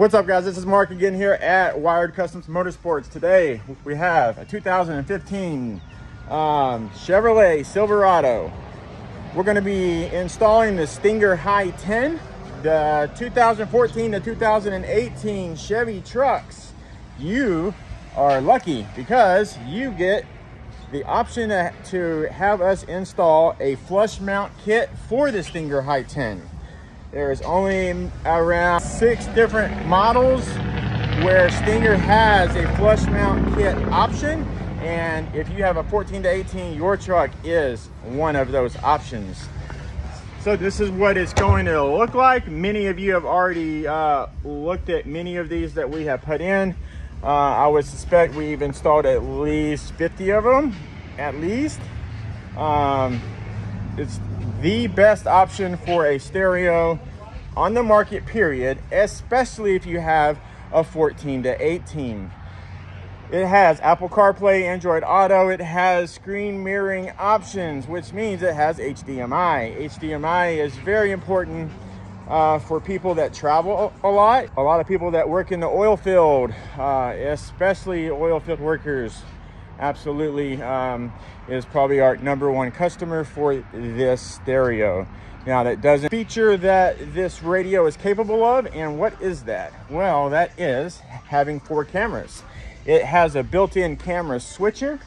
What's up guys, this is Mark again here at Wired Kustoms Motorsports. Today we have a 2015 um, Chevrolet Silverado. We're gonna be installing the Stinger HEIGH10, the 2014 to 2018 Chevy trucks. You are lucky because you get the option to have us install a flush mount kit for the Stinger HEIGH10. There's only around six different models where Stinger has a flush mount kit option. And if you have a 14 to 18, your truck is one of those options. So this is what it's going to look like. Many of you have already uh, looked at many of these that we have put in. Uh, I would suspect we've installed at least 50 of them, at least. Um, it's the best option for a stereo on the market period, especially if you have a 14 to 18. It has Apple CarPlay, Android Auto. It has screen mirroring options, which means it has HDMI. HDMI is very important uh, for people that travel a lot. A lot of people that work in the oil field, uh, especially oil field workers, absolutely um, is probably our number one customer for this stereo. Now that doesn't feature that this radio is capable of. And what is that? Well, that is having four cameras. It has a built-in camera switcher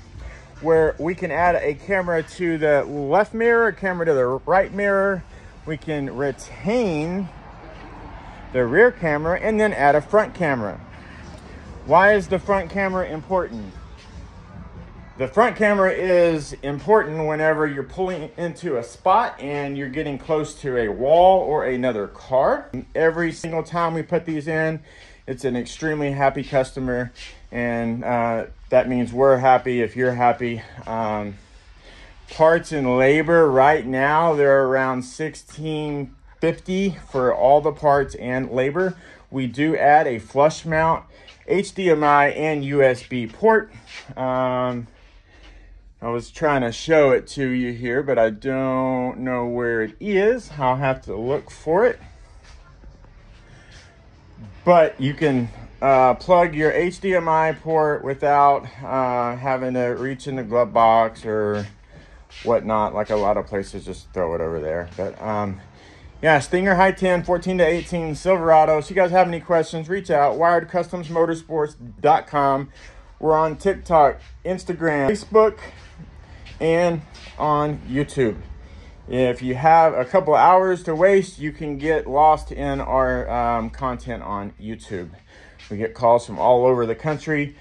where we can add a camera to the left mirror, a camera to the right mirror. We can retain the rear camera and then add a front camera. Why is the front camera important? The front camera is important whenever you're pulling into a spot and you're getting close to a wall or another car. Every single time we put these in, it's an extremely happy customer and uh, that means we're happy if you're happy. Um, parts and labor right now, they're around 1650 for all the parts and labor. We do add a flush mount HDMI and USB port. Um, I was trying to show it to you here, but I don't know where it is. I'll have to look for it. But you can uh, plug your HDMI port without uh, having to reach in the glove box or whatnot. Like a lot of places just throw it over there. But um, yeah, Stinger HEIGH10, 14 to 18, Silverado. So you guys have any questions, reach out. WiredKustomsMotorsports.com. We're on TikTok, Instagram, Facebook, and on YouTube. If you have a couple hours to waste, you can get lost in our um, content on YouTube. We get calls from all over the country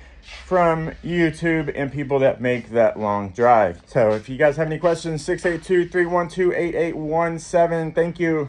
from YouTube and people that make that long drive. So if you guys have any questions, 682 312 8817. Thank you.